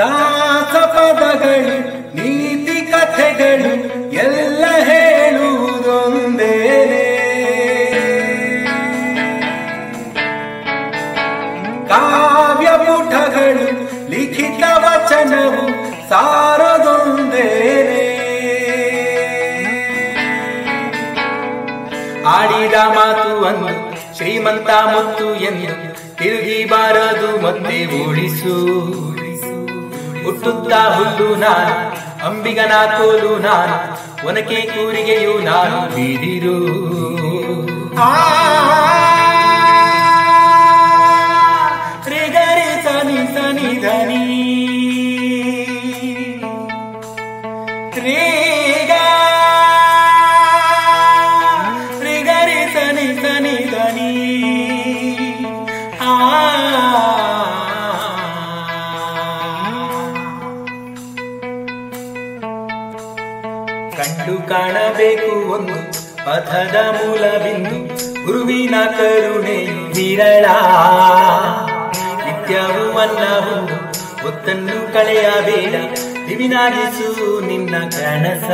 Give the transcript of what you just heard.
ದಾಸ ಪದಗಳು ನೀತಿ ಕಥೆಗಳು ಎಲ್ಲ ಹೇಳುವುದೊಂದೇನೆ ಕಾವ್ಯ ಪುಟಗಳು ಲಿಖಿತ ವಚನವು ಸಾರದೊಂದೇನೆ ಆಡಿದ ಮಾತು ಒಂದು ಶ್ರೀಮಂತ ಮುತ್ತು ಎಂದು ತಿರುಗಿ ಬಾರದು ಮತ್ತೆ ಓಡಿಸು. ಹುಟ್ಟುತ್ತ ಹುಲ್ಲು ನಾನು, ಅಂಬಿಗನ ಕೋಲು ನಾನು, ಒನಕೆ ಕೂರಿಗೆಯು ನಾನು ಬೀದಿರು. ತ್ರಿಗರಿ ಸನಿ ಸನಿ ಧನಿ. ತ್ರಿಗ, ತ್ರಿಗರಿ ಸನಿ ಸನಿ ಧನಿ. ಕಂಡು ಕಾಣಬೇಕು ಒಂದು ಪಥದ ಮೂಲವಿಂದು ಗುರುವಿನ ಕರುಣೆ ವಿರಳ. ನಿತ್ಯವೂ ಅನ್ನವು ಒತ್ತನ್ನು ಕಳೆಯಬೇಡ ದಿವಿನಾಗಿಸು ನಿನ್ನ ಕನಸ.